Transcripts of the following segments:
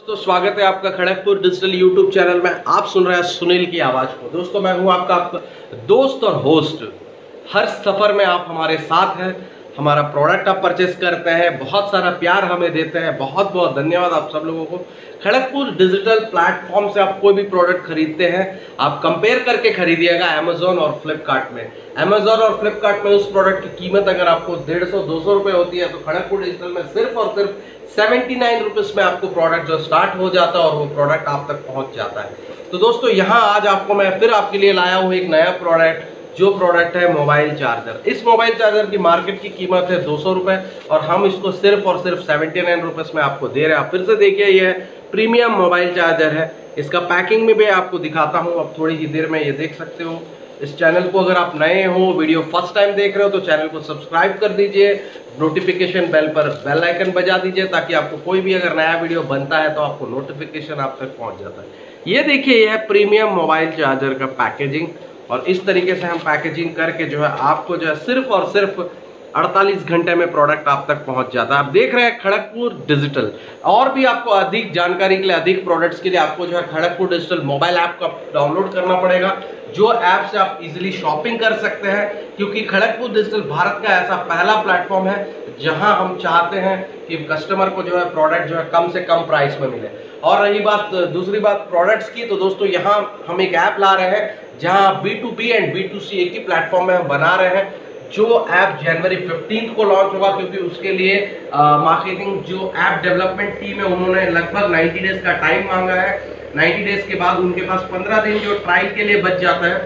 दोस्तों स्वागत है आपका खड़गपुर डिजिटल यूट्यूब चैनल में। आप सुन रहे हैं सुनील की आवाज़ को। दोस्तों मैं हूँ आपका, आपका दोस्त और होस्ट। हर सफ़र में आप हमारे साथ हैं। हमारा प्रोडक्ट आप परचेस करते हैं, बहुत सारा प्यार हमें देते हैं, बहुत बहुत धन्यवाद आप सब लोगों को। खड़गपुर डिजिटल प्लेटफॉर्म से आप कोई भी प्रोडक्ट खरीदते हैं, आप कंपेयर करके खरीदिएगा अमेजोन और फ्लिपकार्ट में। अमेजोन और फ्लिपकार्ट में उस प्रोडक्ट की कीमत अगर आपको डेढ़ सौ, दो सौ रुपये होती है तो खड़गपुर डिजिटल में सिर्फ़ और सिर्फ़ सेवेंटी नाइन रुपीज़ में आपको प्रोडक्ट जो स्टार्ट हो जाता है और वो प्रोडक्ट आप तक पहुँच जाता है। तो दोस्तों, यहाँ आज आपको मैं फिर आपके लिए लाया हूँ एक नया प्रोडक्ट जो प्रोडक्ट है मोबाइल चार्जर इस मोबाइल चार्जर की मार्केट की कीमत है दो सौ और हम इसको सिर्फ़ और सिर्फ़ सेवेंटी नाइन में आपको दे रहे हैं। आप फिर से देखिए, ये प्रीमियम मोबाइल चार्जर है। इसका पैकिंग में भी आपको दिखाता हूँ। अब थोड़ी ही देर में ये देख सकते हो। इस चैनल को अगर आप नए हो वीडियो फ़र्स्ट टाइम देख रहे हो तो चैनल को सब्सक्राइब कर दीजिए। नोटिफिकेशन बेल पर बेल आइकन बजा दीजिए, ताकि आपको कोई भी अगर नया वीडियो बनता है तो आपको नोटिफिकेशन आप तक पहुँच जाता है। ये देखिए, ये है प्रीमियम मोबाइल चार्जर का पैकेजिंग और इस तरीके से हम पैकेजिंग करके जो है आपको जो है सिर्फ़ और सिर्फ़ 48 घंटे में प्रोडक्ट आप तक पहुँच जाता है। आप देख रहे हैं खड़गपुर डिजिटल और भी आपको अधिक जानकारी के लिए, अधिक प्रोडक्ट्स के लिए आपको जो है खड़गपुर डिजिटल मोबाइल ऐप का डाउनलोड करना पड़ेगा, जो ऐप से आप इजीली शॉपिंग कर सकते हैं, क्योंकि खड़गपुर डिजिटल भारत का ऐसा पहला प्लेटफॉर्म है, जहाँ हम चाहते हैं कि कस्टमर को जो है प्रोडक्ट जो है कम से कम प्राइस में मिले। और रही बात, दूसरी बात प्रोडक्ट्स की तो दोस्तों यहाँ हम एक ऐप ला रहे हैं, जहाँ B to B and B to C एक ही प्लेटफॉर्म में हम बना रहे हैं। जो ऐप जनवरी फिफ्टीन को लॉन्च होगा, क्योंकि उसके लिए मार्केटिंग जो ऐप डेवलपमेंट टीम है, उन्होंने लगभग 90 डेज़ का टाइम मांगा है। 90 डेज़ के बाद उनके पास 15 दिन जो ट्रायल के लिए बच जाता है,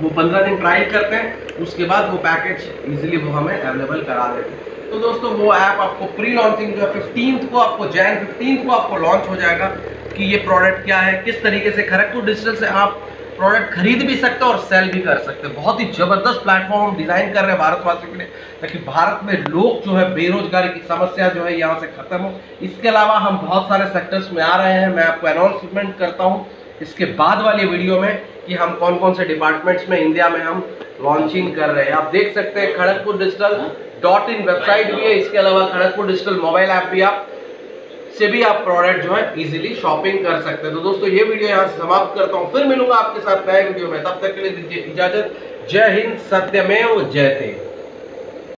वो 15 दिन ट्रायल करते हैं, उसके बाद वो पैकेज इजीली वो हमें अवेलेबल करा देते हैं। तो दोस्तों, वो ऐप आपको प्री लॉन्चिंग जो है फिफ्टीन को आपको जैन फिफ्टीन को आपको लॉन्च हो जाएगा कि ये प्रोडक्ट क्या है, किस तरीके से खड़गपुर डिजिटल से आप प्रोडक्ट खरीद भी सकते हैं और सेल भी कर सकते हैं। बहुत ही ज़बरदस्त प्लेटफॉर्म हम डिज़ाइन कर रहे हैं भारतवासियों के लिए, ताकि भारत में लोग जो है बेरोजगारी की समस्या जो है यहाँ से खत्म हो। इसके अलावा हम बहुत सारे सेक्टर्स में आ रहे हैं। मैं आपको अनाउंसमेंट करता हूँ इसके बाद वाली वीडियो में कि हम कौन कौन से डिपार्टमेंट्स में इंडिया में हम लॉन्चिंग कर रहे हैं। आप देख सकते हैं Kharagpur digital dot in website भी है। इसके अलावा खड़गपुर डिजिटल मोबाइल ऐप भी आप से भी आप प्रोडक्ट जो है इजीली शॉपिंग कर सकते हैं। तो दोस्तों, ये वीडियो यहाँ समाप्त करता हूँ। फिर मिलूँगा आपके साथ नए वीडियो में। तब तक के लिए दीजिए इजाज़त। जय हिंद, सत्यमेव जयते